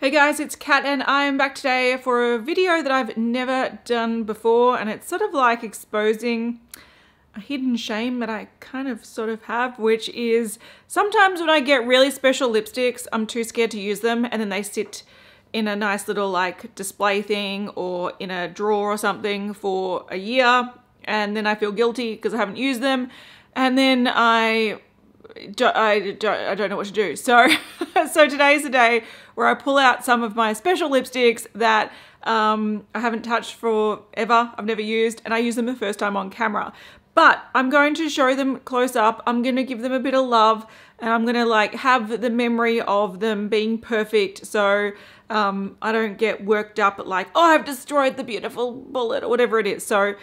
Hey guys, it's Kat and I am back today for a video that I've never done before and it's sort of like exposing a hidden shame that I kind of sort of have, which is sometimes when I get really special lipsticks, I'm too scared to use them and then they sit in a nice little like display thing or in a drawer or something for a year and then I feel guilty because I haven't used them and then I don't, I, don't, I don't know what to do. So, so today's the day where I pull out some of my special lipsticks that um, I haven't touched for ever, I've never used, and I use them the first time on camera. But I'm going to show them close up, I'm going to give them a bit of love, and I'm going to like have the memory of them being perfect so um, I don't get worked up at like, oh, I've destroyed the beautiful bullet or whatever it is. So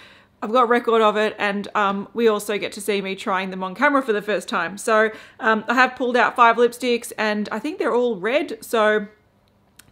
I've got a record of it and um, we also get to see me trying them on camera for the first time. So um, I have pulled out five lipsticks and I think they're all red. So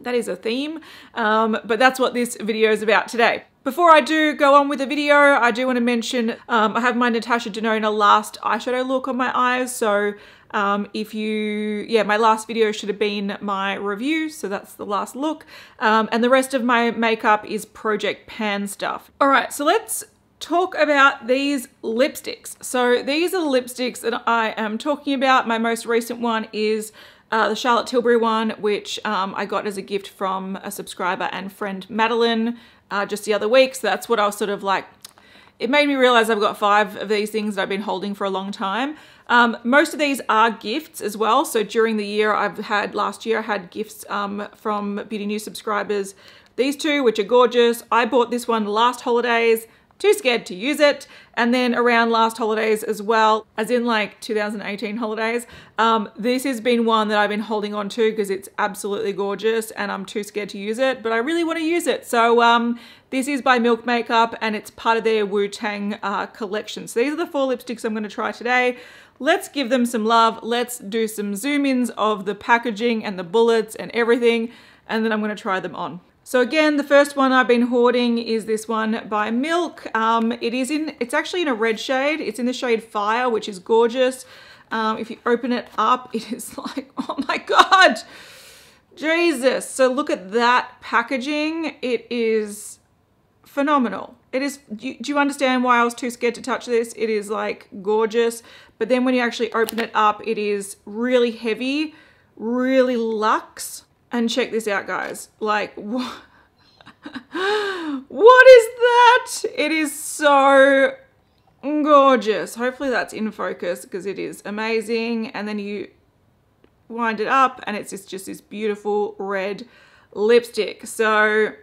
that is a theme, um, but that's what this video is about today. Before I do go on with the video, I do want to mention um, I have my Natasha Denona last eyeshadow look on my eyes. So um, if you, yeah, my last video should have been my review. So that's the last look. Um, and the rest of my makeup is Project Pan stuff. All right, so let's talk about these lipsticks. So these are the lipsticks that I am talking about. My most recent one is uh, the Charlotte Tilbury one, which um, I got as a gift from a subscriber and friend Madeline uh, just the other week. So that's what I was sort of like, it made me realize I've got five of these things that I've been holding for a long time. Um, most of these are gifts as well. So during the year I've had, last year I had gifts um, from Beauty News subscribers. These two, which are gorgeous. I bought this one last holidays too scared to use it. And then around last holidays as well, as in like 2018 holidays, um, this has been one that I've been holding on to because it's absolutely gorgeous and I'm too scared to use it, but I really want to use it. So um, this is by Milk Makeup and it's part of their Wu-Tang uh, collection. So these are the four lipsticks I'm going to try today. Let's give them some love. Let's do some zoom ins of the packaging and the bullets and everything. And then I'm going to try them on. So again, the first one I've been hoarding is this one by Milk. Um, it is in, it's actually in a red shade. It's in the shade Fire, which is gorgeous. Um, if you open it up, it is like, oh my God, Jesus. So look at that packaging. It is phenomenal. It is, do you, understand why I was too scared to touch this? It is like gorgeous. But then when you actually open it up, it is really heavy, really luxe. And check this out, guys. Like, what? what is that? It is so gorgeous. Hopefully that's in focus because it is amazing. And then you wind it up and it's just, just this beautiful red lipstick. So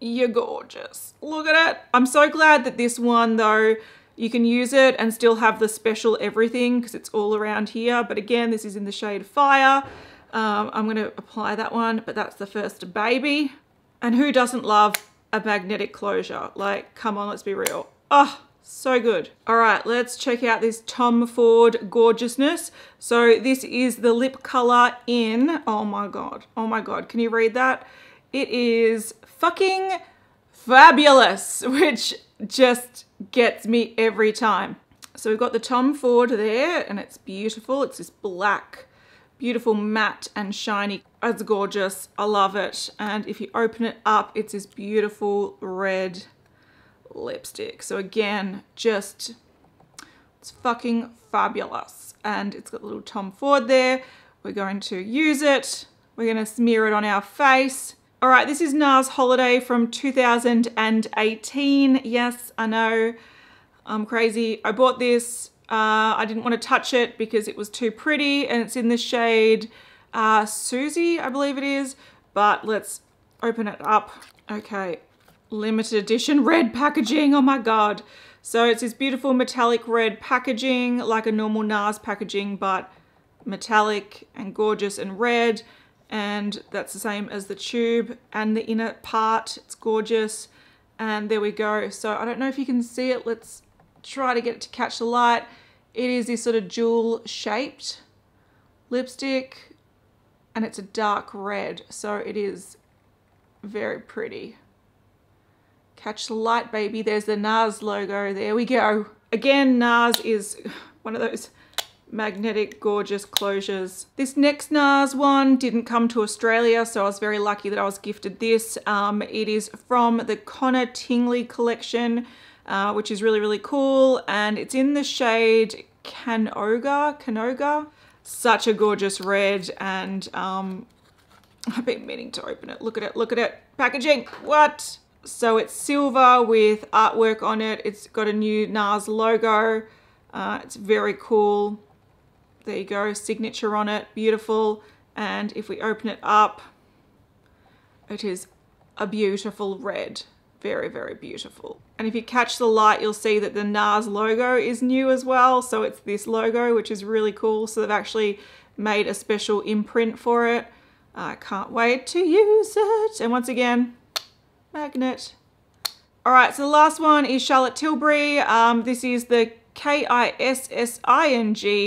you're gorgeous. Look at it. I'm so glad that this one though, you can use it and still have the special everything because it's all around here. But again, this is in the shade Fire. Um, I'm to apply that one, but that's the first baby. And who doesn't love a magnetic closure? Like, come on, let's be real. Oh, so good. All right, let's check out this Tom Ford gorgeousness. So this is the lip color in, oh my God, oh my God, can you read that? It is fucking fabulous, which just gets me every time. So we've got the Tom Ford there and it's beautiful. It's this black beautiful matte and shiny. It's gorgeous. I love it. And if you open it up, it's this beautiful red lipstick. So again, just, it's fucking fabulous. And it's got a little Tom Ford there. We're going to use it. We're going to smear it on our face. All right, this is NARS Holiday from 2018. Yes, I know, I'm crazy. I bought this uh, I didn't want to touch it because it was too pretty and it's in the shade uh, Siouxsie, I believe it is. But let's open it up. Okay, limited edition red packaging, oh my God. So it's this beautiful metallic red packaging, like a normal NARS packaging, but metallic and gorgeous and red. And that's the same as the tube and the inner part, it's gorgeous. And there we go. So I don't know if you can see it. Let's try to get it to catch the light. It is this sort of jewel shaped lipstick and it's a dark red. So it is very pretty. Catch the light, baby. There's the NARS logo. There we go. Again, NARS is one of those magnetic gorgeous closures. This next NARS one didn't come to Australia, so I was very lucky that I was gifted this. Um, it is from the Connor Tingley collection, uh, which is really, really cool. And it's in the shade Canoga, Canoga. Such a gorgeous red and um, I've been meaning to open it. Look at it, look at it. Packaging, what? So it's silver with artwork on it. It's got a new NARS logo. Uh, it's very cool. There you go, signature on it, beautiful. And if we open it up, it is a beautiful red. Very, very beautiful. And if you catch the light, you'll see that the NARS logo is new as well. So it's this logo, which is really cool. So they've actually made a special imprint for it. I can't wait to use it. And once again, magnet. All right, so the last one is Charlotte Tilbury. Um, this is the K-I-S-S-I-N-G,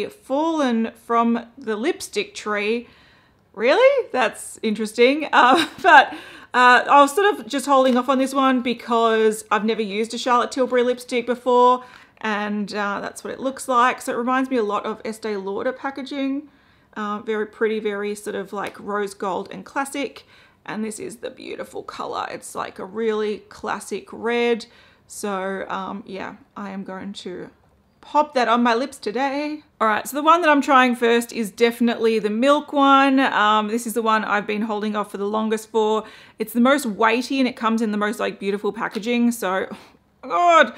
fallen from the lipstick tree. Really? That's interesting. Uh, but uh, I was sort of just holding off on this one because I've never used a Charlotte Tilbury lipstick before and uh, that's what it looks like. So it reminds me a lot of Estee Lauder packaging. Uh, very pretty, very sort of like rose gold and classic. And this is the beautiful color. It's like a really classic red. So um, yeah, I am going to pop that on my lips today. All right, so the one that I'm trying first is definitely the milk one. Um, this is the one I've been holding off for the longest for. It's the most weighty and it comes in the most like beautiful packaging. So, oh God,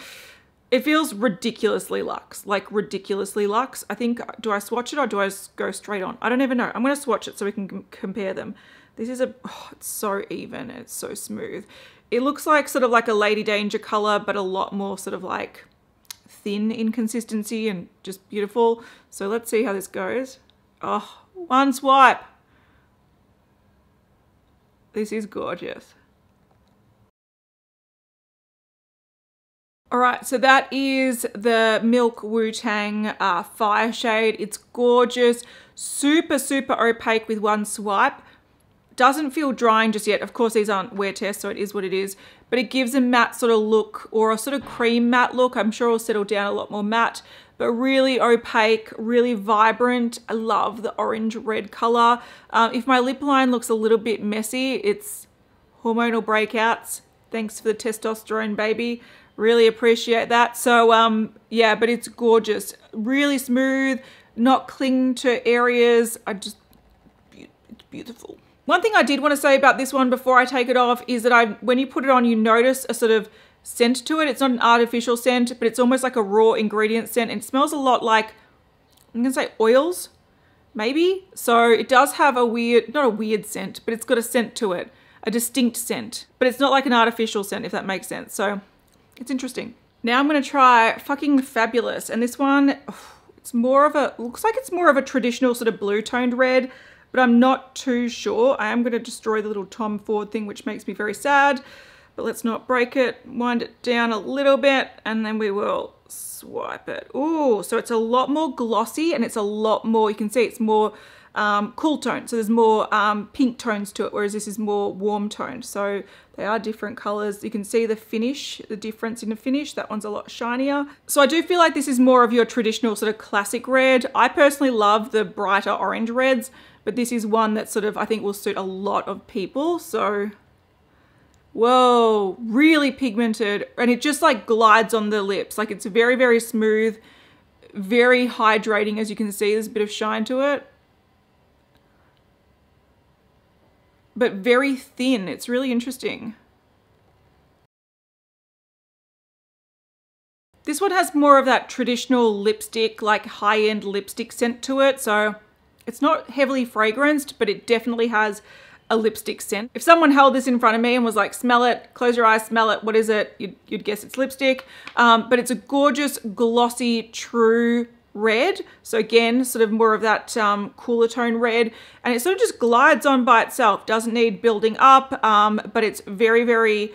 it feels ridiculously luxe, like ridiculously luxe. I think, do I swatch it or do I go straight on? I don't even know. I'm gonna swatch it so we can compare them. This is a, oh, it's so even, it's so smooth. It looks like sort of like a Lady Danger color, but a lot more sort of like thin in consistency and just beautiful. So let's see how this goes. Oh, one swipe. This is gorgeous. All right, so that is the Milk Wu Tang uh, Fire Shade. It's gorgeous, super, super opaque with one swipe. Doesn't feel drying just yet. Of course, these aren't wear tests, so it is what it is. But it gives a matte sort of look or a sort of cream matte look. I'm sure it'll settle down a lot more matte, but really opaque, really vibrant. I love the orange red color. Um, if my lip line looks a little bit messy, it's hormonal breakouts. Thanks for the testosterone, baby. Really appreciate that. So um, yeah, but it's gorgeous. Really smooth, not cling to areas. I just, it's beautiful. One thing I did want to say about this one before I take it off is that I, when you put it on, you notice a sort of scent to it. It's not an artificial scent, but it's almost like a raw ingredient scent. And it smells a lot like, I'm going to say oils, maybe. So it does have a weird, not a weird scent, but it's got a scent to it, a distinct scent. But it's not like an artificial scent, if that makes sense. So it's interesting. Now I'm gonna try fucking Fabulous. And this one, oh, it's more of a, looks like it's more of a traditional sort of blue toned red, but I'm not too sure. I am gonna destroy the little Tom Ford thing, which makes me very sad. But let's not break it, wind it down a little bit, and then we will swipe it. Oh, so it's a lot more glossy and it's a lot more, you can see it's more um, cool tone. So there's more um, pink tones to it, whereas this is more warm toned. So they are different colors. You can see the finish, the difference in the finish. That one's a lot shinier. So I do feel like this is more of your traditional sort of classic red. I personally love the brighter orange reds, but this is one that sort of I think will suit a lot of people. So whoa, really pigmented. And it just like glides on the lips. Like it's very, very smooth, very hydrating as you can see. There's a bit of shine to it. but very thin. It's really interesting. This one has more of that traditional lipstick, like high-end lipstick scent to it. So it's not heavily fragranced, but it definitely has a lipstick scent. If someone held this in front of me and was like, smell it, close your eyes, smell it, what is it? You'd, you'd guess it's lipstick. Um, but it's a gorgeous, glossy, true red. So again, sort of more of that um, cooler tone red. And it sort of just glides on by itself, doesn't need building up, um, but it's very, very,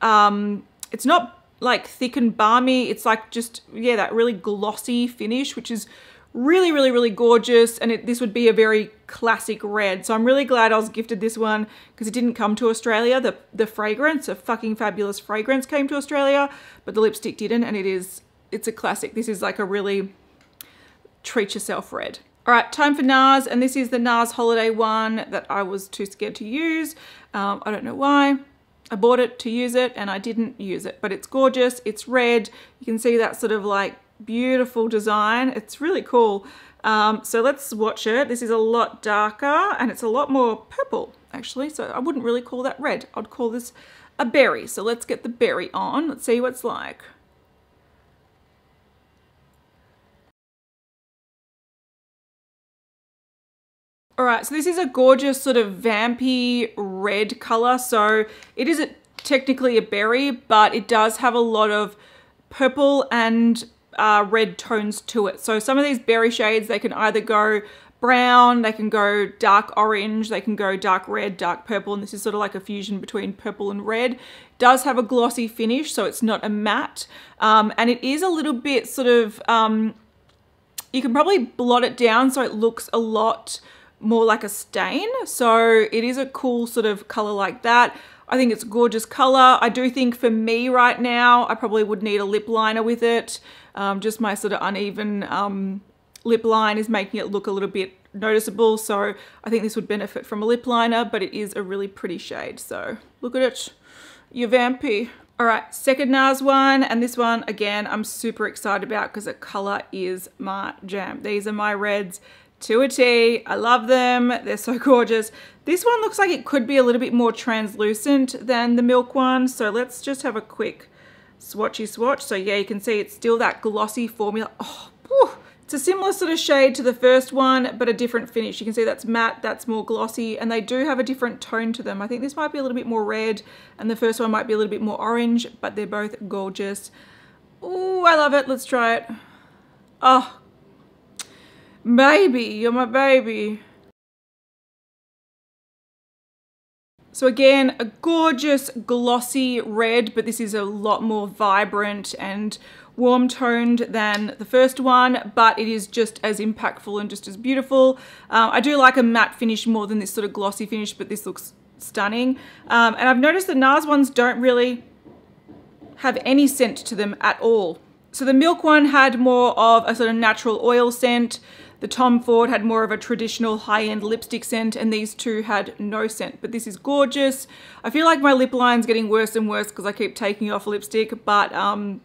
um, it's not like thick and balmy. It's like just, yeah, that really glossy finish, which is really, really, really gorgeous. And it, this would be a very classic red. So I'm really glad I was gifted this one because it didn't come to Australia. The, the fragrance, a fucking fabulous fragrance came to Australia, but the lipstick didn't. And it is, it's a classic. This is like a really Treat Yourself Red. All right, time for NARS, and this is the NARS Holiday one that I was too scared to use. Um, I don't know why. I bought it to use it and I didn't use it, but it's gorgeous. It's red. You can see that sort of like beautiful design. It's really cool. Um, so let's watch it. This is a lot darker and it's a lot more purple actually. So I wouldn't really call that red. I'd call this a berry. So let's get the berry on. Let's see what it's like. All right, so this is a gorgeous sort of vampy red color. So it isn't technically a berry, but it does have a lot of purple and uh, red tones to it. So some of these berry shades, they can either go brown, they can go dark orange, they can go dark red, dark purple, and this is sort of like a fusion between purple and red. It does have a glossy finish, so it's not a matte, um, and it is a little bit sort of, um, you can probably blot it down so it looks a lot more like a stain. So it is a cool sort of color like that. I think it's gorgeous color. I do think for me right now, I probably would need a lip liner with it. Um, just my sort of uneven um, lip line is making it look a little bit noticeable. So I think this would benefit from a lip liner, but it is a really pretty shade. So look at it, you're vampy. All right, second NARS one, and this one, again, I'm super excited about because the color is my jam. These are my reds to a T. I love them. They're so gorgeous. This one looks like it could be a little bit more translucent than the milk one. So let's just have a quick swatchy swatch. So yeah, you can see it's still that glossy formula. Oh, whew. It's a similar sort of shade to the first one, but a different finish. You can see that's matte, that's more glossy, and they do have a different tone to them. I think this might be a little bit more red, and the first one might be a little bit more orange, but they're both gorgeous. Oh, I love it. Let's try it. Oh, baby, you're my baby. So again, a gorgeous glossy red, but this is a lot more vibrant and warm toned than the first one, but it is just as impactful and just as beautiful. Um, I do like a matte finish more than this sort of glossy finish, but this looks stunning. Um, and I've noticed the NARS ones don't really have any scent to them at all. So the milk one had more of a sort of natural oil scent. The Tom Ford had more of a traditional high-end lipstick scent and these two had no scent, but this is gorgeous. I feel like my lip line's getting worse and worse because I keep taking off lipstick, but um,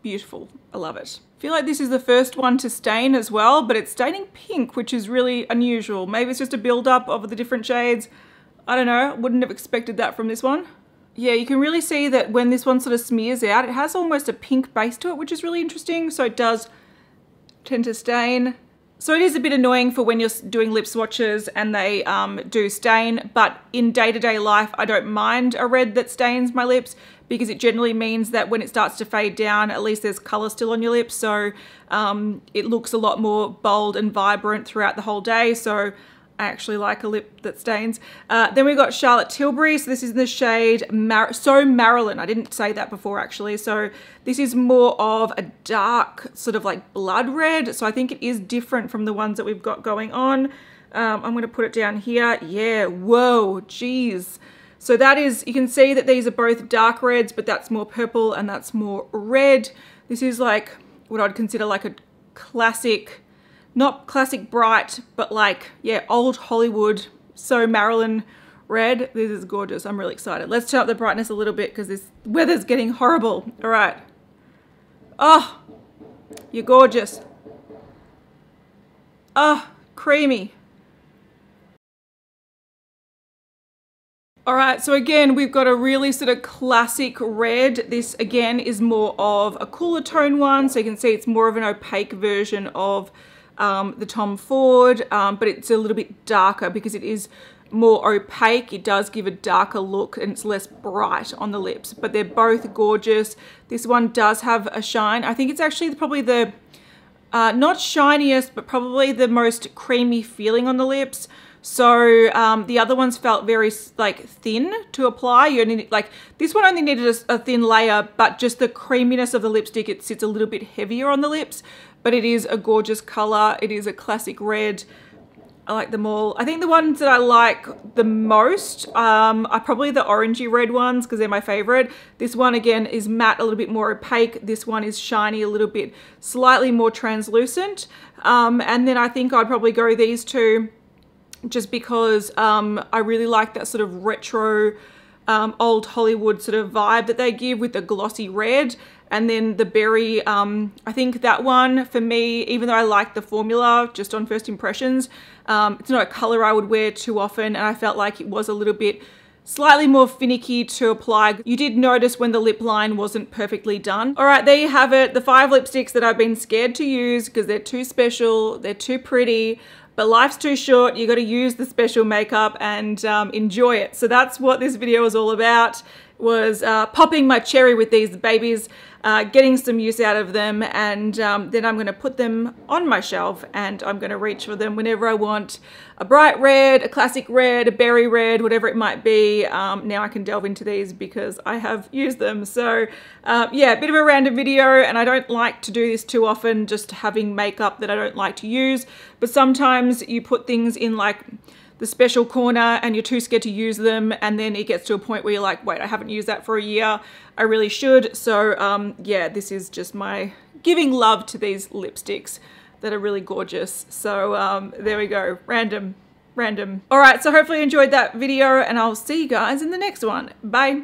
beautiful. I love it. I feel like this is the first one to stain as well, but it's staining pink, which is really unusual. Maybe it's just a build-up of the different shades. I don't know, wouldn't have expected that from this one. Yeah, you can really see that when this one sort of smears out, it has almost a pink base to it, which is really interesting. So it does tend to stain. So it is a bit annoying for when you're doing lip swatches and they um, do stain, but in day-to-day -day life, I don't mind a red that stains my lips because it generally means that when it starts to fade down, at least there's color still on your lips. So um, it looks a lot more bold and vibrant throughout the whole day. So I actually like a lip that stains. Uh, then we've got Charlotte Tilbury. So this is in the shade Mar So Marilyn. I didn't say that before actually. So this is more of a dark sort of like blood red. So I think it is different from the ones that we've got going on. Um, I'm going to put it down here. Yeah, whoa, Jeez. So that is, you can see that these are both dark reds, but that's more purple and that's more red. This is like what I'd consider like a classic, not classic bright, but like, yeah, old Hollywood. So Marilyn red. This is gorgeous. I'm really excited. Let's turn up the brightness a little bit because this weather's getting horrible. All right. Oh, you're gorgeous. Oh, creamy. All right, so again, we've got a really sort of classic red. This again is more of a cooler tone one. So you can see it's more of an opaque version of um, the Tom Ford, um, but it's a little bit darker because it is more opaque. It does give a darker look and it's less bright on the lips, but they're both gorgeous. This one does have a shine. I think it's actually probably the, uh, not shiniest, but probably the most creamy feeling on the lips. So um, the other ones felt very like thin to apply. You only like this one only needed a, a, thin layer, but just the creaminess of the lipstick, it sits a little bit heavier on the lips, but it is a gorgeous color. It is a classic red. I like them all. I think the ones that I like the most um, are probably the orangey red ones because they're my favorite. This one again is matte, a little bit more opaque. This one is shiny, a little bit slightly more translucent. Um, and then I think I'd probably go these two just because um, I really like that sort of retro um, old Hollywood sort of vibe that they give with the glossy red and then the berry, um, I think that one for me, even though I like the formula just on first impressions, um, it's not a color I would wear too often. And I felt like it was a little bit slightly more finicky to apply. You did notice when the lip line wasn't perfectly done. All right, there you have it. The five lipsticks that I've been scared to use because they're too special, they're too pretty, but life's too short. You got to use the special makeup and um, enjoy it. So that's what this video is all about was uh, popping my cherry with these babies, uh, getting some use out of them, and um, then I'm going to put them on my shelf and I'm going to reach for them whenever I want a bright red, a classic red, a berry red, whatever it might be. Um, now I can delve into these because I have used them. So uh, yeah, a bit of a random video and I don't like to do this too often, just having makeup that I don't like to use. But sometimes you put things in like the special corner and you're too scared to use them and then it gets to a point where you're like wait I haven't used that for a year. I really should. So um, yeah this is just my giving love to these lipsticks that are really gorgeous. So um, there we go. Random random. All right so hopefully you enjoyed that video and I'll see you guys in the next one. Bye